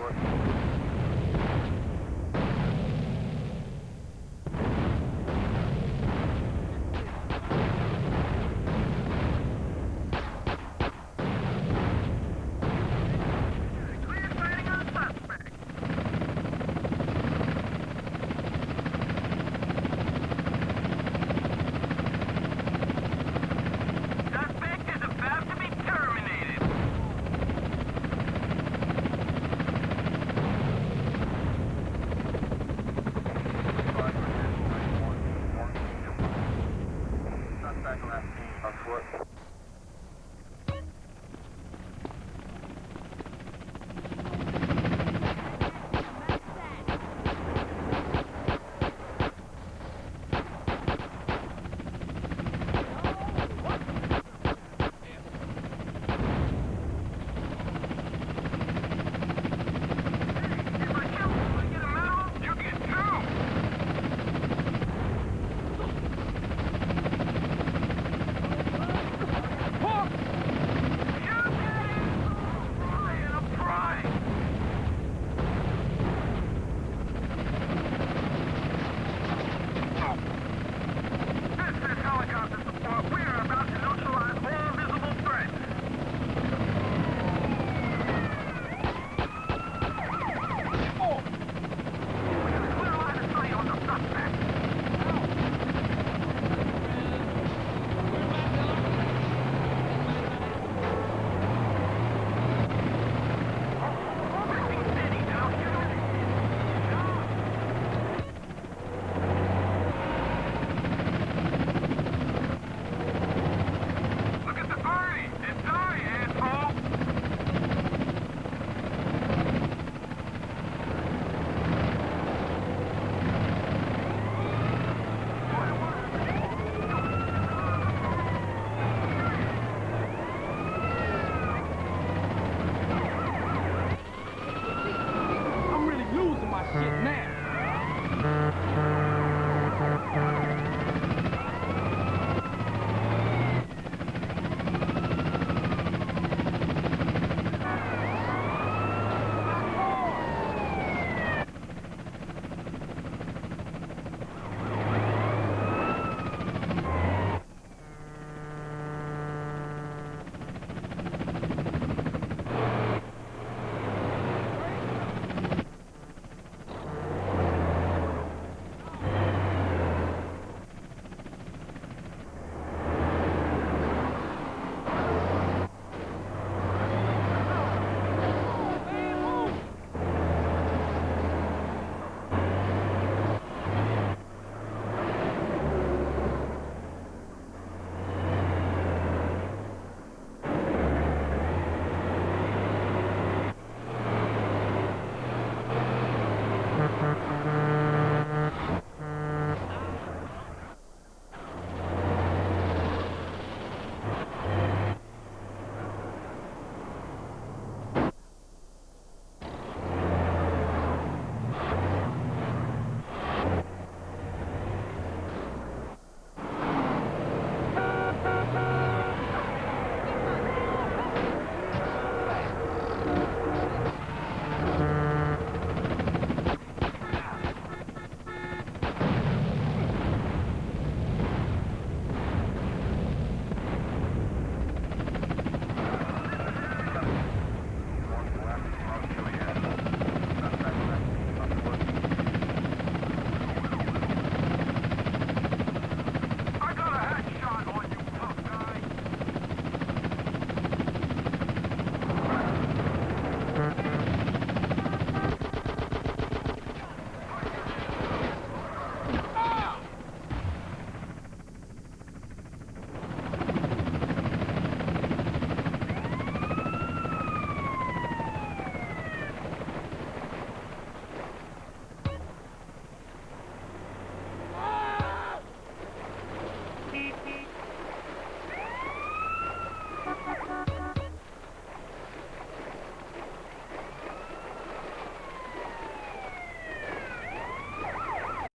working. Network.